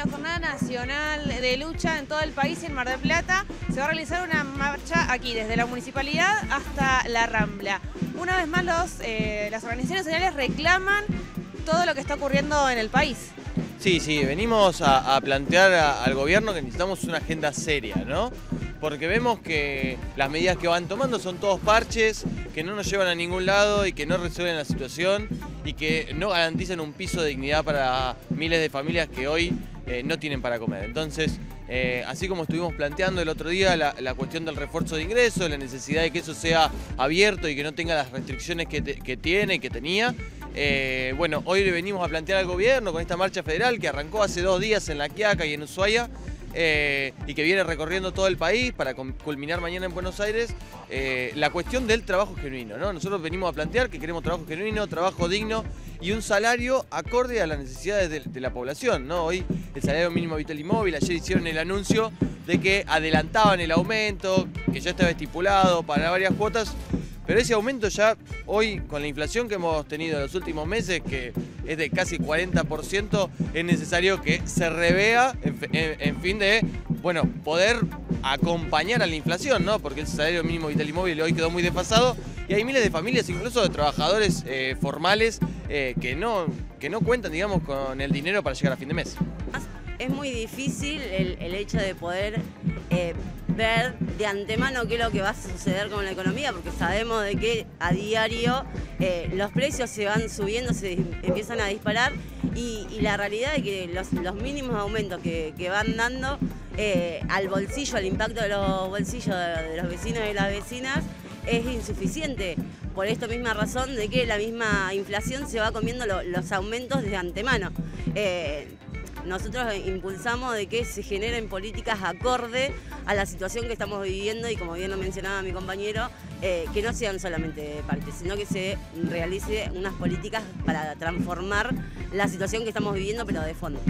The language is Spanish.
la Jornada Nacional de Lucha en todo el país y en Mar del Plata se va a realizar una marcha aquí, desde la municipalidad hasta la Rambla. Una vez más los, eh, las organizaciones sociales reclaman todo lo que está ocurriendo en el país. Sí, sí, venimos a, plantear al gobierno que necesitamos una agenda seria, ¿no? Porque vemos que las medidas que van tomando son todos parches, que no nos llevan a ningún lado y que no resuelven la situación y que no garantizan un piso de dignidad para miles de familias que hoy eh, no tienen para comer. Entonces, eh, así como estuvimos planteando el otro día la, cuestión del refuerzo de ingresos, la necesidad de que eso sea abierto y que no tenga las restricciones que, tiene que tenía, eh, bueno, hoy le venimos a plantear al gobierno con esta marcha federal que arrancó hace dos días en La Quiaca y en Ushuaia, eh, y que viene recorriendo todo el país para culminar mañana en Buenos Aires, eh, la cuestión del trabajo genuino. ¿no? Nosotros venimos a plantear que queremos trabajo genuino, trabajo digno y un salario acorde a las necesidades de, la población. ¿no? Hoy el salario mínimo vital y móvil, ayer hicieron el anuncio de que adelantaban el aumento, que ya estaba estipulado para varias cuotas, pero ese aumento ya hoy, con la inflación que hemos tenido en los últimos meses, que es de casi 40%, es necesario que se revea en, fin de, bueno, poder acompañar a la inflación, ¿no? Porque el salario mínimo vital y móvil hoy quedó muy desfasado y hay miles de familias, incluso de trabajadores eh, formales, eh, que, no, que no cuentan, digamos, con el dinero para llegar a fin de mes. Es muy difícil el, hecho de poder eh, ver de antemano qué es lo que va a suceder con la economía, porque sabemos de que a diario eh, los precios se van subiendo, se empiezan a disparar y, la realidad es que los, mínimos aumentos que, van dando eh, al bolsillo, al impacto de los bolsillos de, los vecinos y las vecinas, es insuficiente. Por esta misma razón de que la misma inflación se va comiendo los aumentos de antemano. Eh, nosotros impulsamos de que se generen políticas acorde a la situación que estamos viviendo y como bien lo mencionaba mi compañero, eh, que no sean solamente parte, sino que se realice unas políticas para transformar la situación que estamos viviendo, pero de fondo.